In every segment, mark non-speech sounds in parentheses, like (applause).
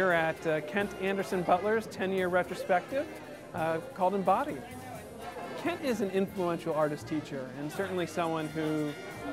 here at uh, Kent Anderson Butler's 10 year retrospective uh, called Embodied. Kent is an influential artist teacher and certainly someone who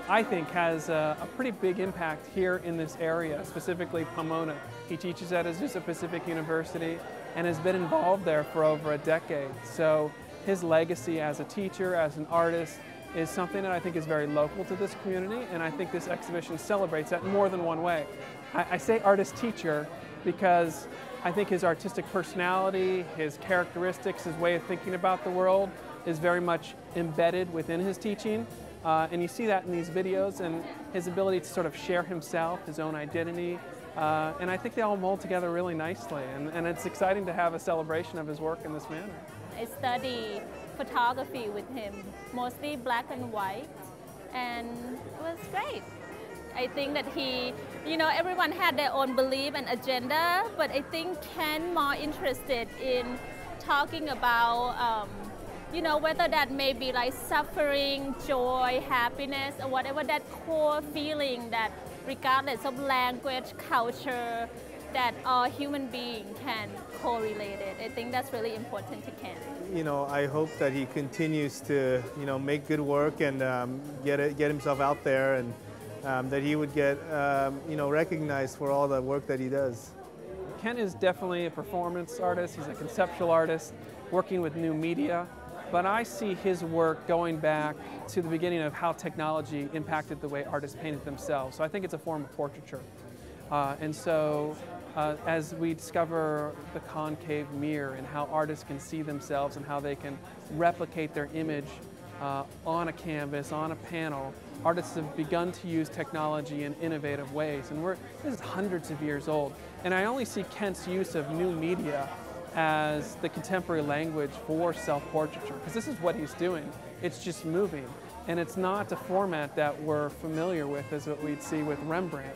I think has a, a, pretty big impact here in this area, specifically Pomona. He teaches at Azusa Pacific University and has been involved there for over a decade. So his legacy as a teacher, as an artist, is something that I think is very local to this community, and I think this exhibition celebrates that in more than one way. I, I say artist teacher because I think his artistic personality, his characteristics, his way of thinking about the world is very much embedded within his teaching. Uh, and you see that in these videos and his ability to sort of share himself, his own identity. Uh, and I think they all mold together really nicely. And, and it's exciting to have a celebration of his work in this manner. I study photography with him, mostly black and white, and it was great. I think that he, you know, everyone had their own belief and agenda, but I think Ken more interested in talking about, um, you know, whether that may be like suffering, joy, happiness, or whatever that core feeling that regardless of language, culture, that all human beings can correlate it. I think that's really important to Ken. You know, I hope that he continues to, you know, make good work and um, get it, get himself out there, and um, that he would get, um, you know, recognized for all the work that he does. Ken is definitely a performance artist. He's a conceptual artist working with new media. But I see his work going back to the beginning of how technology impacted the way artists painted themselves. So I think it's a form of portraiture. Uh, and so uh, as we discover the concave mirror and how artists can see themselves and how they can replicate their image uh, on a canvas, on a panel, artists have begun to use technology in innovative ways. And we're, this is hundreds of years old. And I only see Kent's use of new media as the contemporary language for self-portraiture, because this is what he's doing. It's just moving. And it's not a format that we're familiar with as what we'd see with Rembrandt.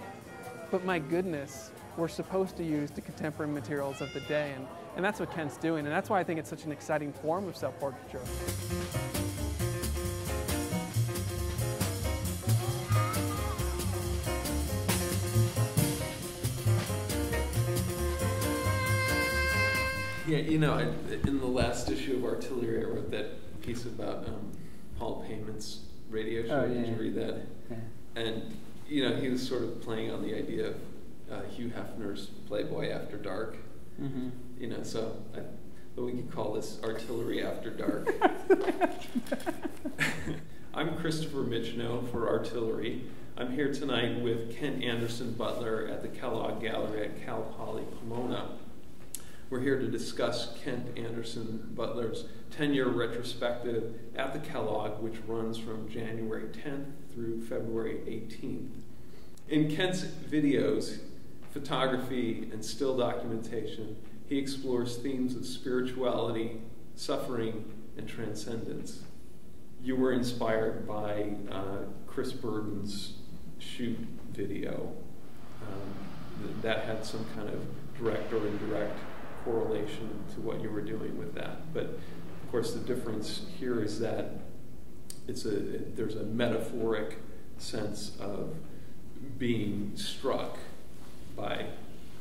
But my goodness, we're supposed to use the contemporary materials of the day. And, and that's what Kent's doing. And that's why I think it's such an exciting form of self-portraiture. Yeah, you know, I, in the last issue of Artillery, I wrote that piece about um, Paul Payment's radio show. Oh, yeah, Did you read that? Yeah. And, you know, he was sort of playing on the idea of uh, Hugh Hefner's Playboy After Dark. Mm-hmm. You know, so I, but we could call this Artillery After Dark. (laughs) I'm Christopher Michno for Artillery. I'm here tonight with Kent Anderson Butler at the Kellogg Gallery at Cal Poly Pomona. We're here to discuss Kent Anderson Butler's 10-year retrospective at the Kellogg, which runs from January 10th through February 18th. In Kent's videos, photography, and still documentation, he explores themes of spirituality, suffering, and transcendence. You were inspired by uh, Chris Burden's shoot video. Um, that had some kind of direct or indirect correlation to what you were doing with that. But of course, the difference here is that it's a, it, there's a metaphoric sense of being struck by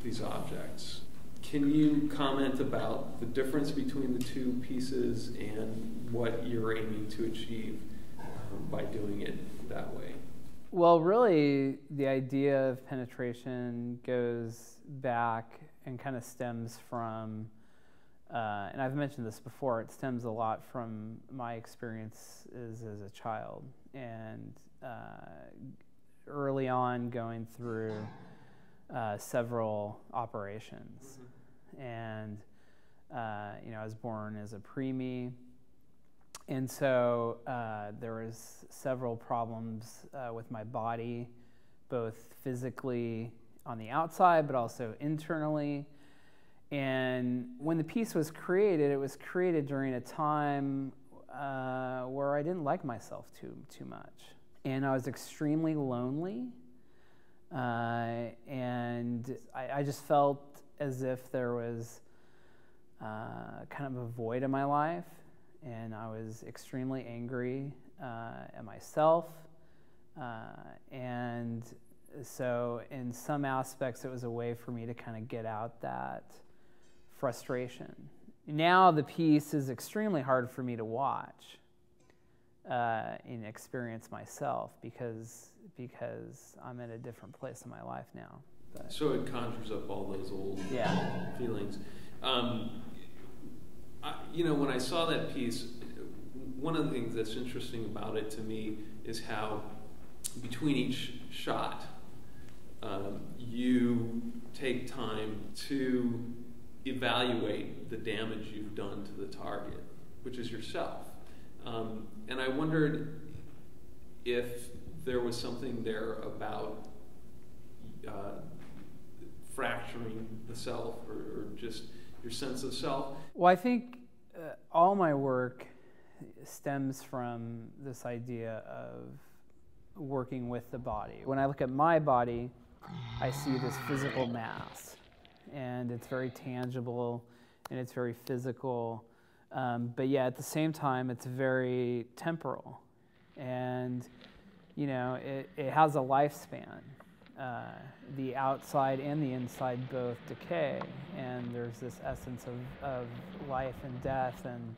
these objects. Can you comment about the difference between the two pieces and what you're aiming to achieve um, by doing it that way? Well, really, the idea of penetration goes back and kind of stems from, uh, and I've mentioned this before, it stems a lot from my experiences as a child. And uh, early on, going through uh, several operations. Mm-hmm. And, uh, you know, I was born as a preemie. And so uh, there was several problems uh, with my body, both physically on the outside, but also internally. And when the piece was created, it was created during a time uh, where I didn't like myself too too much, and I was extremely lonely. Uh, and I, I, just felt as if there was uh, kind of a void in my life, and I was extremely angry uh, at myself. Uh, and so in some aspects, it was a way for me to kind of get out that frustration. Now the piece is extremely hard for me to watch uh, and experience myself because because I'm in a different place in my life now. But, so it conjures up all those old yeah. feelings. Um, I, you know, when I saw that piece, one of the things that's interesting about it to me is how between each shot, um, you take time to evaluate the damage you've done to the target, which is yourself. Um, and I wondered if there was something there about uh, fracturing the self or, or, just your sense of self. Well, I think uh, all my work stems from this idea of working with the body. When I look at my body, I see this physical mass, and it's very tangible and it's very physical. Um, but yeah, at the same time, it's very temporal, and you know, it, it has a lifespan. Uh, the outside and the inside both decay, and there's this essence of, of life and death, and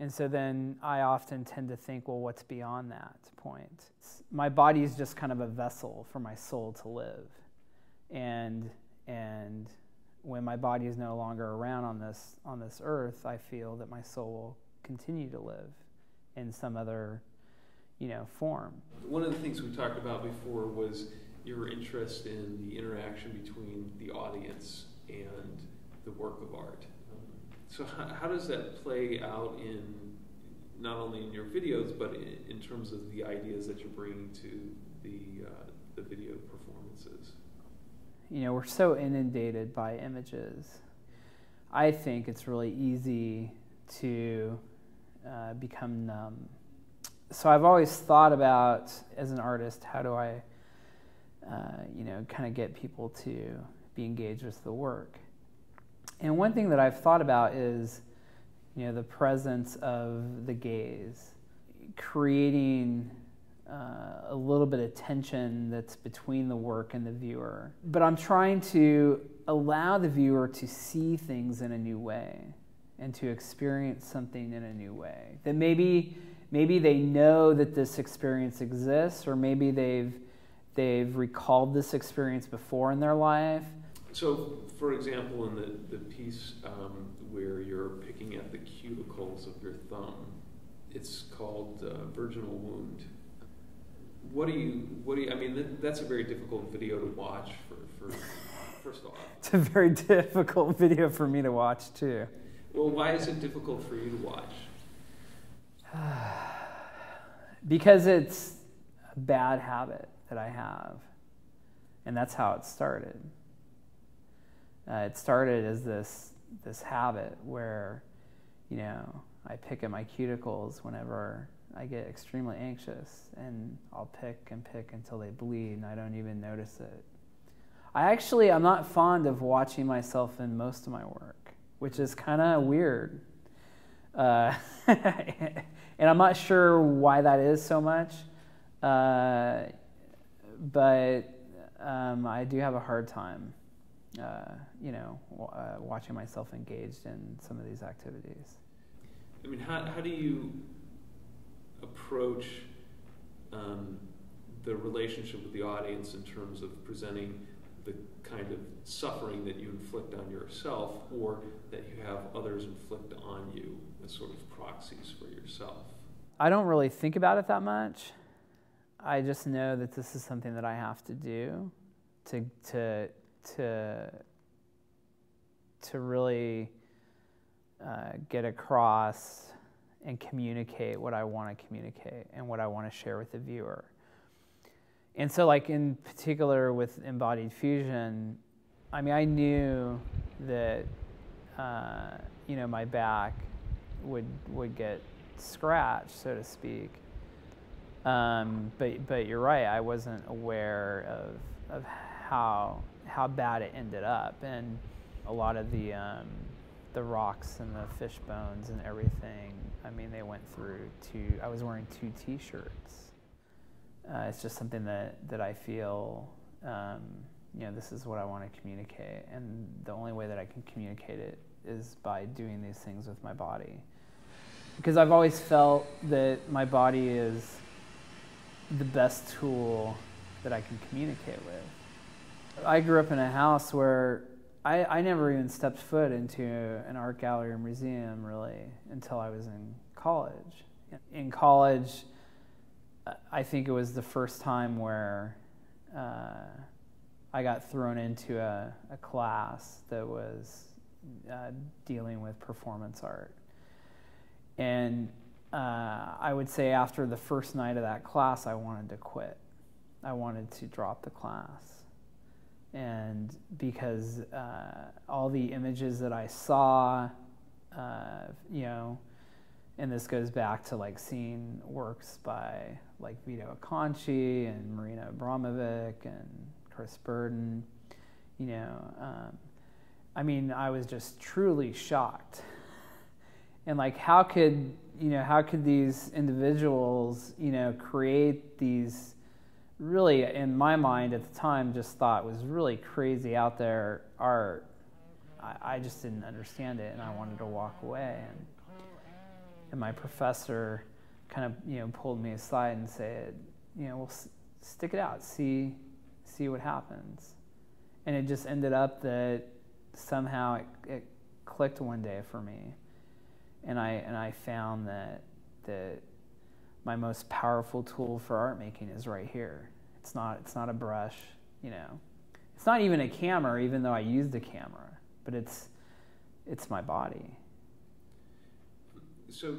and so then I often tend to think, well, what's beyond that point? My body is just kind of a vessel for my soul to live, and and when my body is no longer around on this on this earth, I feel that my soul will continue to live in some other, you know, form. One of the things we talked about before was your interest in the interaction between the audience and the work of art. So how, how, does that play out in not only in your videos, but in, in terms of the ideas that you're bringing to the uh, the video performances? you know, we're so inundated by images. I think it's really easy to uh, become numb. So I've always thought about, as an artist, how do I, uh, you know, kind of get people to be engaged with the work. And one thing that I've thought about is, you know, the presence of the gaze, creating uh, a little bit of tension that's between the work and the viewer. But I'm trying to allow the viewer to see things in a new way and to experience something in a new way. That maybe maybe they know that this experience exists or maybe they've they've recalled this experience before in their life. So, for example, in the, the piece um, where you're picking at the cuticles of your thumb, it's called uh, Virginal Wound. What do you what do you i mean that's a very difficult video to watch for, for first off. (laughs) It's a very difficult video for me to watch too. Well why is it difficult for you to watch? (sighs) Because it's a bad habit that i have and that's how it started uh, it started as this this habit where you know i pick at my cuticles whenever I get extremely anxious and I'll pick and pick until they bleed and I don't even notice it. I actually, I'm not fond of watching myself in most of my work, which is kind of weird. Uh, (laughs) and I'm not sure why that is so much. Uh, but um, I do have a hard time, uh, you know, uh, watching myself engaged in some of these activities. I mean, how, how do you approach um, the relationship with the audience in terms of presenting the kind of suffering that you inflict on yourself or that you have others inflict on you as sort of proxies for yourself? I don't really think about it that much. I just know that this is something that I have to do to to to to really uh, get across and communicate what I want to communicate and what I want to share with the viewer. And so, like in particular with embodied fusion, I mean, I knew that uh, you know my back would would get scratched, so to speak. Um, but but you're right, I wasn't aware of of how how bad it ended up, and a lot of the um, the rocks and the fish bones and everything. I mean, they went through two. I was wearing two T-shirts uh, it's just something that, that I feel, um, you know, this is what I want to communicate. And the only way that I can communicate it is by doing these things with my body. Because I've always felt that my body is the best tool that I can communicate with. I grew up in a house where I, I never even stepped foot into an art gallery or museum really until I was in college. In college, I think it was the first time where uh, I got thrown into a, a class that was uh, dealing with performance art. And uh, I would say after the first night of that class, I wanted to quit. I wanted to drop the class. And because uh, all the images that I saw, uh, you know, and this goes back to like seeing works by like Vito Acconci and Marina Abramovic and Chris Burden, you know, um, I mean, I was just truly shocked. (laughs) And like, how could you know, how could these individuals, you know, create these really, in my mind at the time, just thought was really crazy out there art. I, I just didn't understand it, and I wanted to walk away. And, and my professor kind of, you know, pulled me aside and said, you know, well, stick it out, see, see what happens. And it just ended up that somehow it, it clicked one day for me and I and I found that that my most powerful tool for art making is right here. It's not it's not a brush, you know. It's not even a camera, even though I used a camera, but it's it's my body. So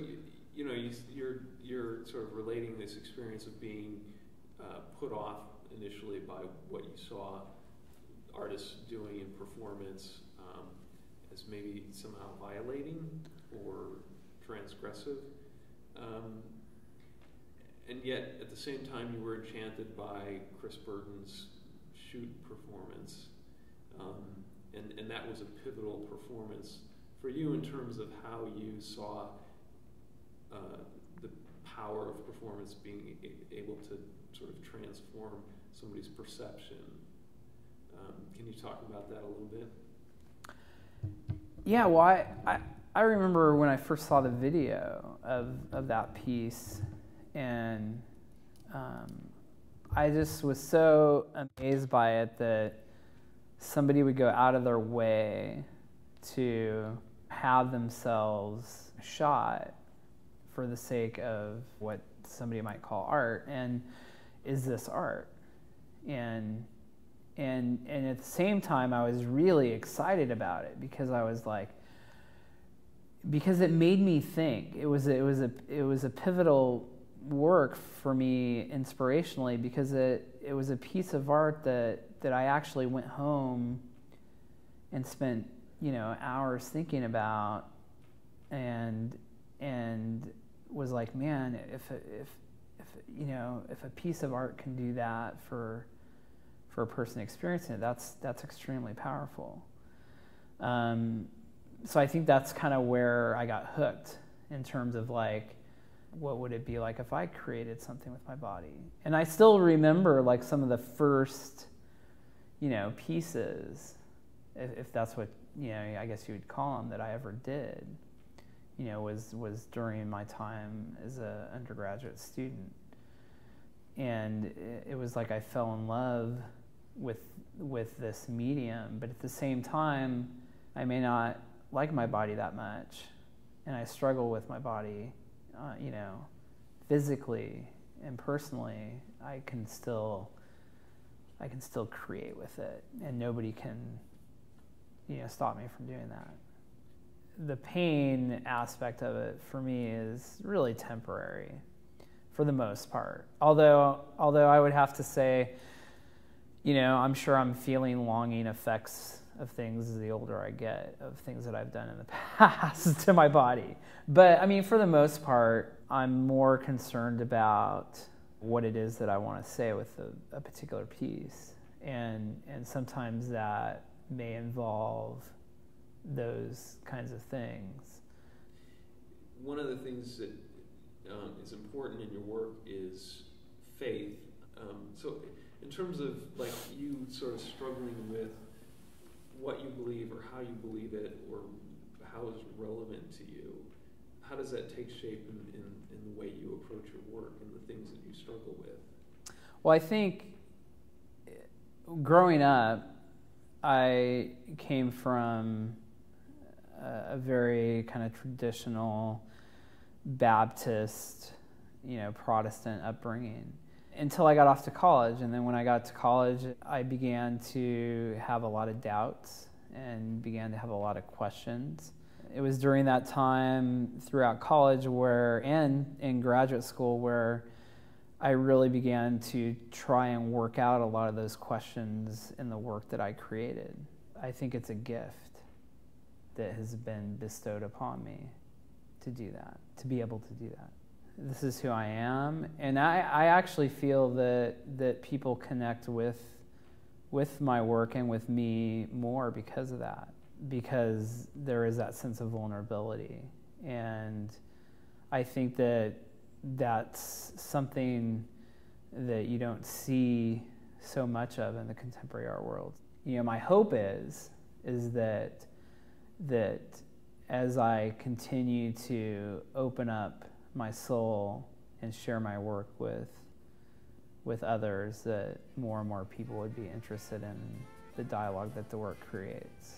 you know you, you're you're sort of relating this experience of being uh, put off initially by what you saw artists doing in performance um, as maybe somehow violating or transgressive. Um, and yet, at the same time, you were enchanted by Chris Burden's shoot performance. Um, and, and that was a pivotal performance for you in terms of how you saw uh, the power of performance being able to sort of transform somebody's perception. Um, can you talk about that a little bit? Yeah, well, I, I, I remember when I first saw the video of, of that piece, and um, I just was so amazed by it that somebody would go out of their way to have themselves shot for the sake of what somebody might call art. And is this art? And and and at the same time, I was really excited about it because I was like, because it made me think. It was it was a it was a pivotal work for me inspirationally because it it was a piece of art that that I actually went home and spent you know hours thinking about and and was like man if if if you know if a piece of art can do that for for a person experiencing it that's that's extremely powerful. Um, so I think that's kind of where I got hooked in terms of like, what would it be like if I created something with my body? And I still remember like some of the first, you know, pieces, if, if that's what you know, I guess you would call them that I ever did. You know, was was during my time as an undergraduate student, and it, it was like I fell in love with with this medium, but at the same time, I may not like my body that much, and I struggle with my body, uh, you know, physically and personally, I can still, I can still create with it, and nobody can, you know, stop me from doing that. The pain aspect of it for me is really temporary, for the most part. Although, although I would have to say, you know, I'm sure I'm feeling longing effects of things the older I get, of things that I've done in the (laughs) past to my body. But I mean, for the most part, I'm more concerned about what it is that I want to say with a, a particular piece. And, and sometimes that may involve those kinds of things. One of the things that um, is important in your work is faith Um, so, in terms of like you sort of struggling with what you believe or how you believe it or how it's relevant to you, how does that take shape in, in, in the way you approach your work and the things that you struggle with? Well, I think growing up, I came from a, a very kind of traditional Baptist, you know, Protestant upbringing until I got off to college. And then when I got to college, I began to have a lot of doubts and began to have a lot of questions. It was during that time throughout college where, and in graduate school, where I really began to try and work out a lot of those questions in the work that I created. I think it's a gift that has been bestowed upon me to do that, to be able to do that. This is who I am, and I, I actually feel that that people connect with with my work and with me more because of that, because there is that sense of vulnerability, and I think that that's something that you don't see so much of in the contemporary art world. You know, my hope is is that that as I continue to open up my soul and share my work with with others that more and more people would be interested in the dialogue that the work creates.